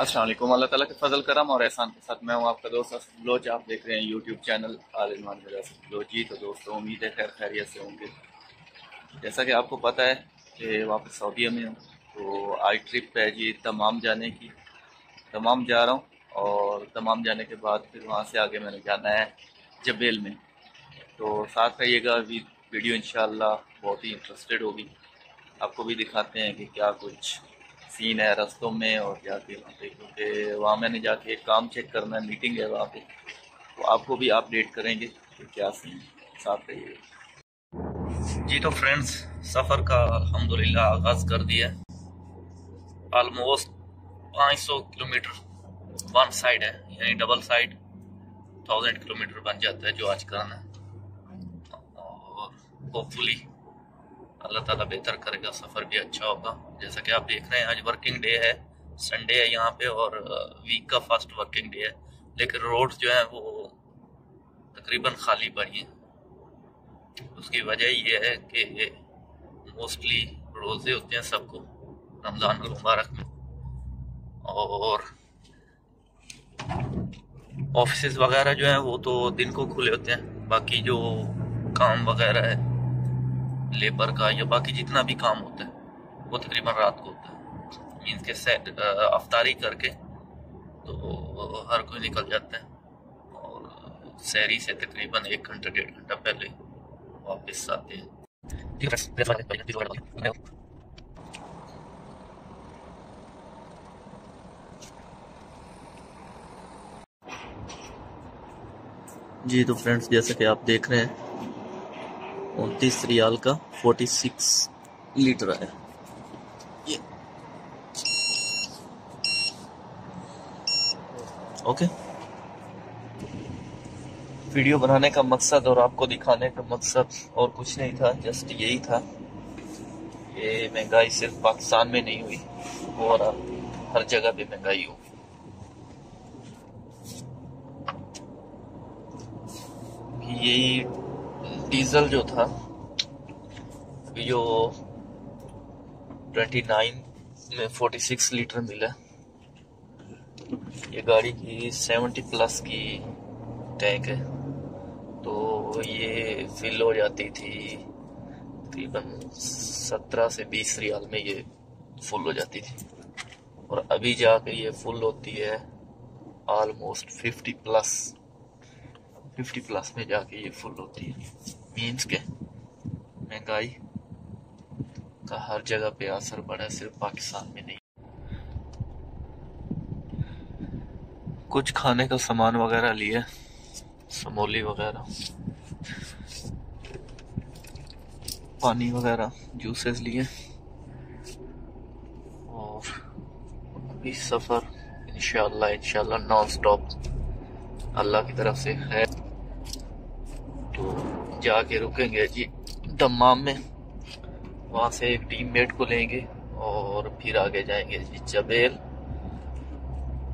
असलम अल्लाह ताला के फजल करम और एहसान के साथ मैं हूँ आपका दोस्त असद आप देख रहे हैं यूट्यूब चैनल आल इमान जी। तो दोस्तों, उम्मीद है खैर खैरियत से होंगे। जैसा कि आपको पता है कि वापस सऊदीया में हूँ तो आई ट्रिप है जी तमाम जाने की। तमाम जा रहा हूँ और तमाम जाने के बाद फिर वहाँ से आगे मैंने जाना है जबेल में। तो साथ रहिएगा, अभी वीडियो इन बहुत ही इंटरेस्टेड होगी। आपको भी दिखाते हैं कि क्या कुछ सीन है रस्तों में और जाके वहाँ पे, क्योंकि वहाँ मैंने जाके एक काम चेक करना है मीटिंग है वहाँ पे। तो आपको भी अपडेट करेंगे कि क्या सीन साथ रहिए। जी तो फ्रेंड्स सफ़र का अल्हम्दुलिल्लाह आगाज़ कर दिया ऑलमोस्ट 500 किलोमीटर वन साइड है, यानी डबल साइड थाउज़ेंड किलोमीटर बन जाता है जो आज करना है। और होपफुली अल्लाह ताला बेहतर करेगा, सफ़र भी अच्छा होगा। जैसा कि आप देख रहे हैं, आज वर्किंग डे है संडे है यहाँ पे और वीक का फ़र्स्ट वर्किंग डे है। लेकिन रोड जो है वो तकरीबन खाली पड़ी हैं। उसकी वजह यह है कि मोस्टली रोज़े होते हैं सबको, रमज़ान मुबारक। में और ऑफ़िस वगैरह जो हैं वो तो दिन को खुले होते हैं, बाकी जो काम वगैरह है लेबर का या बाकी जितना भी काम होता है वो तकरीबन रात को होता है। मीन्स के सेट अफ्तारी करके तो हर कोई निकल जाता है। और शहरी से तकरीबन एक घंटा डेढ़ घंटा पहले वापस आते हैं। जी तो फ्रेंड्स जैसे कि आप देख रहे हैं उनतीस रियाल का फोर्टी सिक्स लीटर है। ये। ओके। वीडियो बनाने का मकसद और आपको दिखाने का मकसद और कुछ नहीं था, जस्ट यही था। ये महँगाई सिर्फ़ पाकिस्तान में नहीं हुई, और हर जगह पे महँगाई हो। यही डीजल जो था अभी जो 29 में 46 लीटर मिला। ये गाड़ी की 70 प्लस की टैंक है। तो ये फिल हो जाती थी तकरीबन 17 से 20 रियाल में ये फुल हो जाती थी। और अभी जाके ये फुल होती है ऑलमोस्ट 50 प्लस 50 प्लस में जाके ये फुल होती है। मीन्स के महँगाई? का हर जगह पे असर पड़ा है सिर्फ़ पाकिस्तान में नहीं। कुछ खाने का सामान वगैरह लिए, समोली वगैरह, पानी वगैरह जूसेस लिए, और अभी सफ़र, इंशाल्लाह इंशाल्लाह नॉन स्टॉप अल्लाह की तरफ़ से है। तो जाके रुकेंगे जी दमाम में। वहाँ से एक टीम मेट को लेंगे और फिर आगे जाएँगे जी जबेल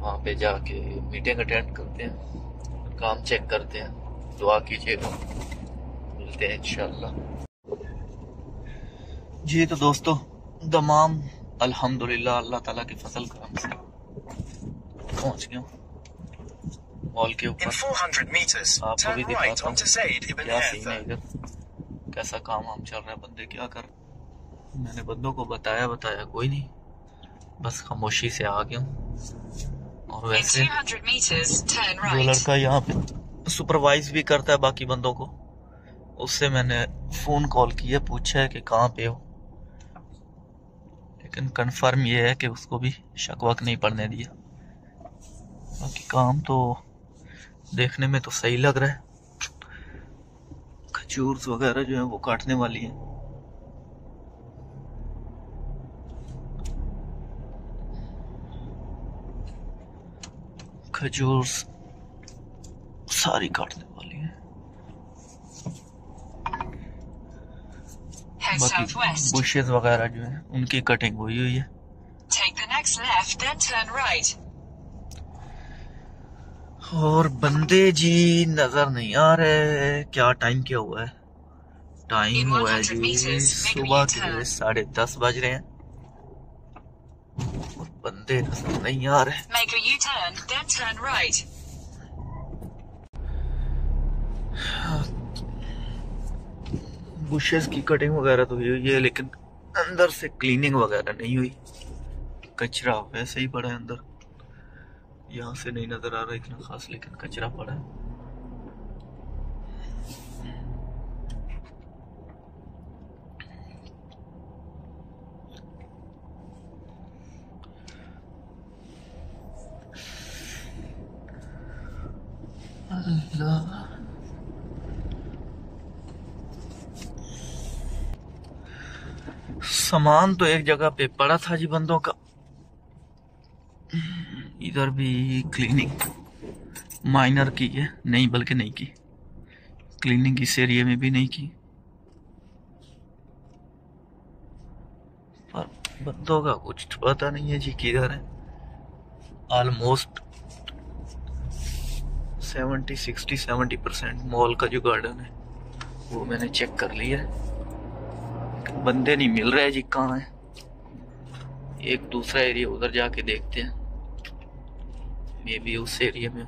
वहाँ पे जाके मीटिंग अटेंड करते हैं काम चेक करते हैं दुआ कीजिएगा। मिलते हैं इंशाल्लाह। जी तो दोस्तों दमाम अल्हम्दुलिल्लाह अल्लाह ताला के फ़सल करम से पहुँच गया मॉल के ऊपर। आपको भी दिखाता हूँ। क्या सीन है इधर? कैसा काम वाम चल रहा है बंदे? क्या कर मैंने बंदों को बताया बताया कोई नहीं। बस खामोशी से आ गया और वैसे जो लड़का यहाँ पे सुपरवाइज भी करता है बाकी बंदों को उससे मैंने फ़ोन कॉल किया पूछा है कि कहाँ पे हो। लेकिन कंफर्म ये है कि उसको भी शक वक नहीं पड़ने दिया। बाकी काम तो देखने में तो सही लग रहा है। खजूर वगैरह जो है वो काटने वाली है। खजूर सारी काटने वाली है। बाकी बुशेज वगैरह जो है उनकी कटिंग हुई हुई है. और बंदे जी नज़र नहीं आ रहे क्या टाइम क्या हुआ है? टाइम हुआ है जी सुबह के साढ़े दस बज रहे हैं। बंदे नज़र नहीं आ रहे। Make a U-turn, then turn right. Bushes की कटिंग वगैरह तो हुई है लेकिन अंदर से क्लीनिंग वगैरह नहीं हुई। कचरा वैसे ही पड़ा है अंदर। यहाँ से नहीं नज़र आ रहा इतना खास लेकिन कचरा पड़ा है। सामान तो एक जगह पे पड़ा था जी बंदों का। इधर भी क्लीनिंग, माइनर की है, नहीं बल्कि नहीं की। क्लीनिंग इस एरिया में भी नहीं की। पर बंदों का कुछ पता नहीं है जी किधर है। Almost seventy sixty seventy percent mall का जो गार्डन है, वो मैंने चेक कर लिया बंदे नहीं मिल रहे जी, कहाँ है? एक दूसरा एरिया उधर जाके देखते हैं। मे बी उस एरिया में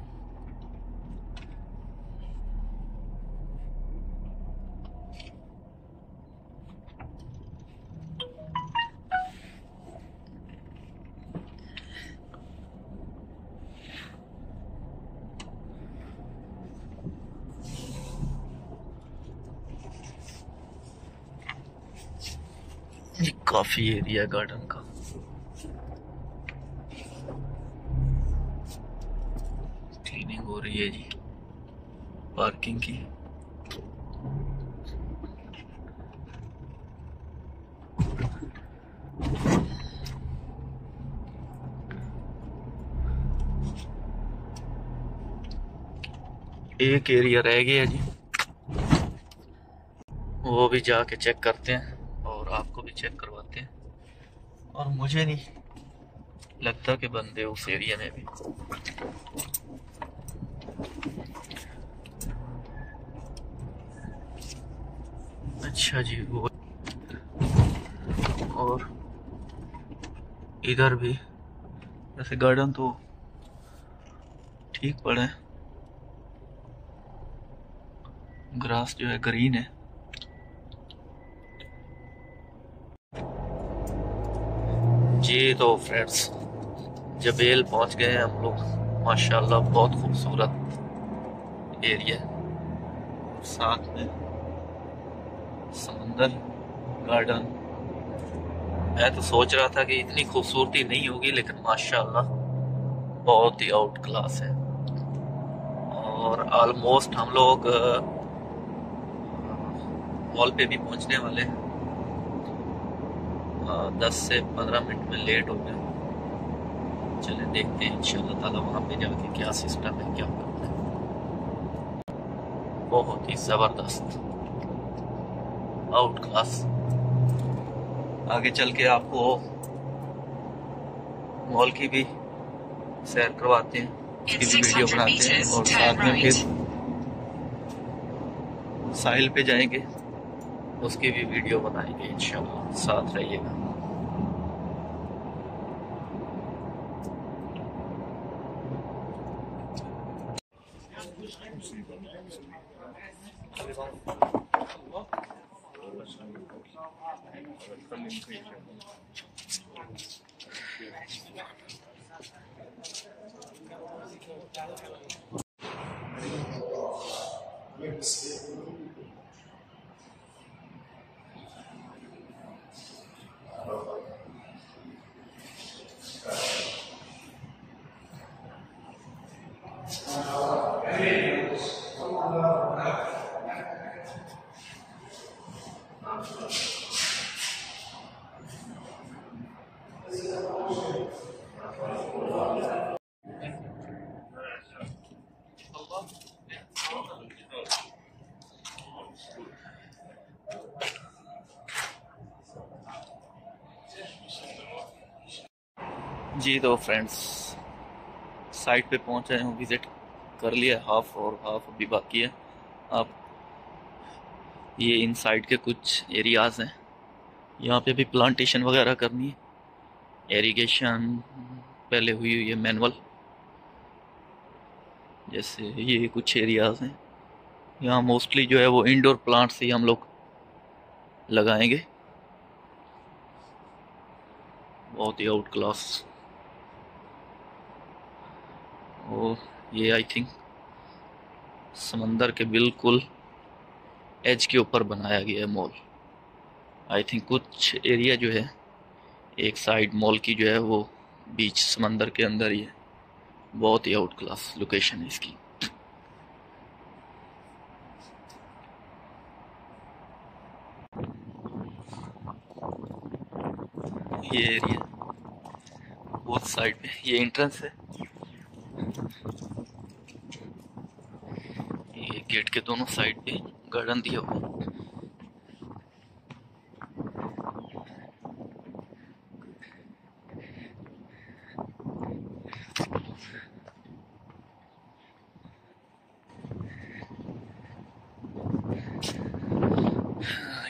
ये काफ़ी एरिया है गार्डन का। क्लीनिंग हो रही है जी। पार्किंग की। एक एरिया रह गया जी। वो भी जाके चेक करते हैं और आपको भी चेक करवाते हैं और मुझे नहीं। लगता कि बंदे उस एरिया में भी। अच्छा जी, वो और इधर भी। वैसे गार्डन तो ठीक पड़ा ग्रास जो है ग्रीन है। जी तो फ्रेंड्स जबेल पहुँच गए हैं हम लोग, माशाल्लाह बहुत खूबसूरत एरिया साथ में समंदर गार्डन मैं तो सोच रहा था कि इतनी खूबसूरती नहीं होगी, लेकिन माशाल्लाह बहुत ही आउट क्लास है। और ऑलमोस्ट हम लोग मॉल पे भी पहुँचने वाले हैं। दस से पंद्रह मिनट में लेट हो गए चले देखते हैं इंशाल्लाह ताला वहाँ पे जाके क्या सिस्टम है क्या करना है। बहुत ही ज़बरदस्त। आउट क्लास आगे चल के आपको मॉल की भी सैर करवाते हैं उसकी भी वीडियो बनाते हैं और साथ में फिर साहिल पे जाएँगे। उसकी भी वीडियो बनाएँगे इंशाल्लाह। साथ रहिएगा। जी तो फ्रेंड्स साइट पे पहुँच हूँ विज़िट कर लिया हाफ़ और हाफ़ अभी बाकी है। अब ये इन साइड के कुछ एरियाज़ हैं। यहाँ पे भी प्लांटेशन वगैरह करनी है। एरीगेशन पहले हुई हुई है मैनुअल जैसे ये कुछ एरियाज़ हैं। यहाँ मोस्टली जो है वो इंडोर प्लांट्स ही हम लोग लगाएँगे। बहुत ही आउट क्लास और ये आई थिंक समंदर के बिल्कुल एज के ऊपर बनाया गया है मॉल आई थिंक कुछ एरिया जो है एक साइड मॉल की जो है वो बीच समंदर के अंदर ही है। बहुत ही आउट क्लास लोकेशन है इसकी। ये एरिया बोथ साइड पे। ये एंट्रेंस है। ये गेट के दोनों साइड पे गार्डन दिया हुआ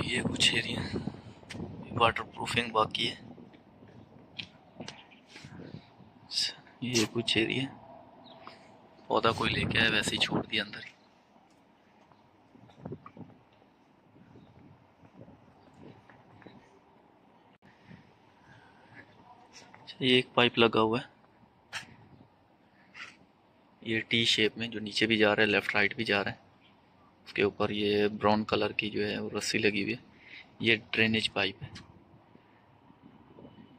ये कुछ एरिया वाटर बाकी है। ये कुछ एरिया। पौधा कोई लेके आया, वैसे ही छोड़ दिया अंदर। ये एक पाइप लगा हुआ है। ये टी शेप में, जो नीचे भी जा रहा है, लेफ़्ट राइट भी जा रहा है। उसके ऊपर ये ब्राउन कलर की जो है, वो रस्सी लगी हुई है। ये ड्रेनेज पाइप है।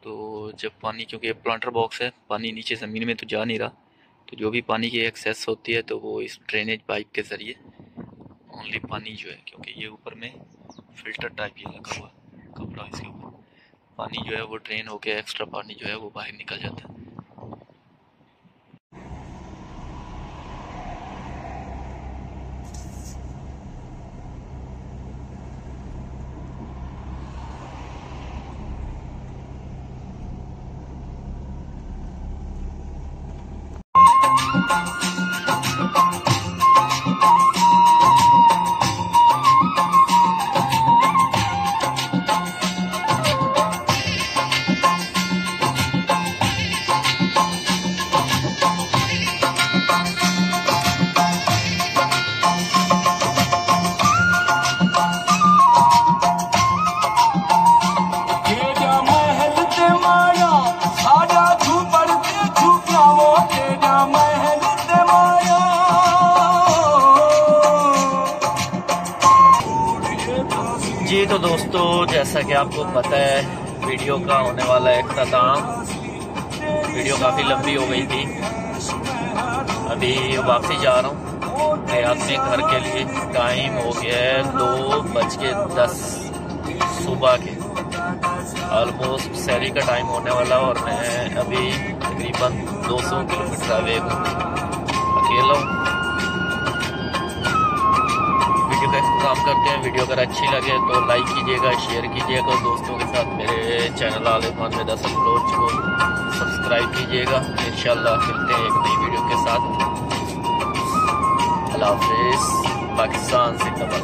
तो जब पानी, क्योंकि प्लांटर बॉक्स है, पानी नीचे ज़मीन में तो जा नहीं रहा तो जो भी पानी की एक्सेस होती है तो वो इस ड्रेनेज पाइप के ज़रिए ओनली पानी जो है, क्योंकि ये ऊपर में फ़िल्टर टाइप ये लगा हुआ कपड़ा इसके ऊपर। पानी जो है वो ड्रेन होकर एक्स्ट्रा पानी जो है वो बाहर निकल जाता है। Thank you. आपको पता है, वीडियो का होने वाला है अख्ताम वीडियो काफ़ी लंबी हो गई थी। अभी वापसी जा रहा हूँ। मैं अपने घर के लिए टाइम हो गया है दो बज के दस सुबह के। ऑलमोस्ट शहरी का टाइम होने वाला और मैं अभी तकरीबन 200 किलोमीटर अवे हूँ। अकेला हूँ। काम करते हैं। वीडियो अगर अच्छी लगे तो लाइक कीजिएगा शेयर कीजिएगा दोस्तों के साथ मेरे चैनल आले में दस ब्लॉग को सब्सक्राइब कीजिएगा। इन मिलते हैं एक नई वीडियो के साथ। अल्लाह पाकिस्तान जिंदाबाद।